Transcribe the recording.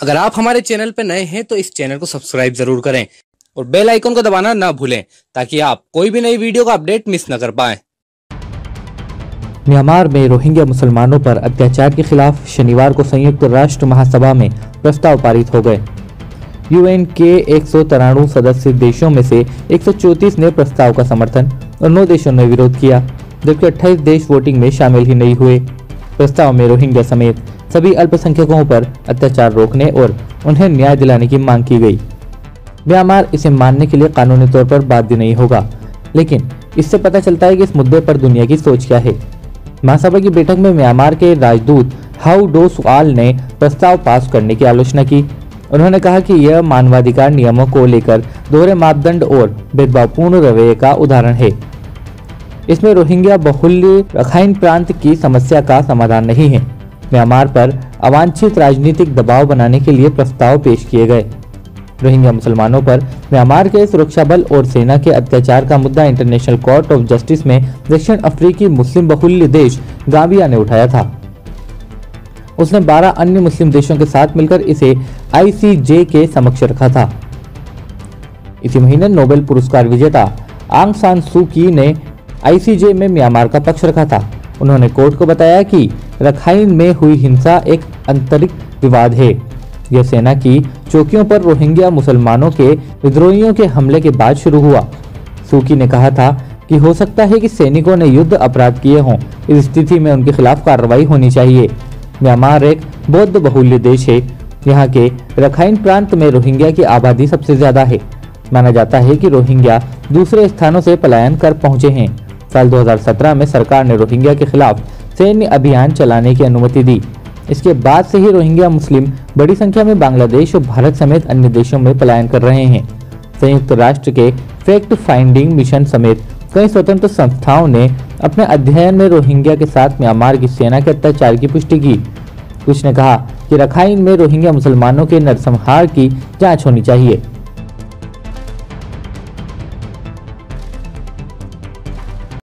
अगर आप हमारे चैनल पर नए हैं तो इस चैनल को सब्सक्राइब ज़रूर करें और बेल आइकन को दबाना ना भूलें, ताकि आप कोई भी नई वीडियो का अपडेट मिस न कर पाएँ। म्यांमार में रोहिंग्या मुसलमानों पर अत्याचार के खिलाफ शनिवार को संयुक्त राष्ट्र महासभा में प्रस्ताव पारित हो गए। यूएन के एक सदस्य देशों में से एक ने प्रस्ताव का समर्थन और नौ देशों ने विरोध किया, जबकि 28 देश वोटिंग में शामिल ही नहीं हुए। प्रस्ताव में रोहिंग्या समेत सभी अल्पसंख्यकों पर अत्याचार रोकने और उन्हें न्याय दिलाने की मांग की गई। म्यांमार इसे मानने के लिए कानूनी तौर पर बाध्य नहीं होगा, लेकिन इससे पता चलता है कि इस मुद्दे पर दुनिया की सोच क्या है। महासभा की बैठक में म्यांमार के राजदूत हाउ डो सुआल ने प्रस्ताव पास करने की आलोचना की। उन्होंने कहा कि यह मानवाधिकार नियमों को लेकर दोहरे मापदंड और भेदभावपूर्ण रवैये का उदाहरण है। इसमें रोहिंग्या बहुल्य रखाइन प्रांत की समस्या का समाधान नहीं है। म्यांमार पर अवांछित राजनीतिक दबाव बनाने के लिए प्रस्ताव पेश किए गए। रोहिंग्या मुसलमानों पर म्यांमार के सुरक्षा बल और सेना के अत्याचार का मुद्दा इंटरनेशनल कोर्ट ऑफ़ जस्टिस में दक्षिण अफ्रीकी मुस्लिम बहुल्य देश गांबिया ने उठाया था। उसने 12 अन्य मुस्लिम देशों के साथ मिलकर इसे आईसीजे के समक्ष रखा था। इसी महीने नोबेल पुरस्कार विजेता आंग सान सू की ने आईसीजे में म्यांमार का पक्ष रखा था। उन्होंने कोर्ट को बताया कि रखाइन में हुई हिंसा एक आंतरिक विवाद है। यह सेना की चौकियों पर रोहिंग्या मुसलमानों के विद्रोहियों के हमले के बाद शुरू हुआ। सूकी ने कहा था कि हो सकता है कि सैनिकों ने युद्ध अपराध किए हों। इस स्थिति में उनके खिलाफ कार्रवाई होनी चाहिए। म्यांमार एक बौद्ध बहुल्य देश है। यहाँ के रखाइन प्रांत में रोहिंग्या की आबादी सबसे ज़्यादा है। माना जाता है कि रोहिंग्या दूसरे स्थानों से पलायन कर पहुँचे हैं। साल 2017 में सरकार ने रोहिंग्या के खिलाफ सैन्य अभियान चलाने की अनुमति दी। इसके बाद से ही रोहिंग्या मुस्लिम बड़ी संख्या में बांग्लादेश और भारत समेत अन्य देशों में पलायन कर रहे हैं। संयुक्त राष्ट्र के फैक्ट फाइंडिंग मिशन समेत कई स्वतंत्र संस्थाओं ने अपने अध्ययन में रोहिंग्या के साथ म्यांमार की सेना के अत्याचार की पुष्टि की। कुछ ने कहा कि रखाइन में रोहिंग्या मुसलमानों के नरसंहार की जाँच होनी चाहिए।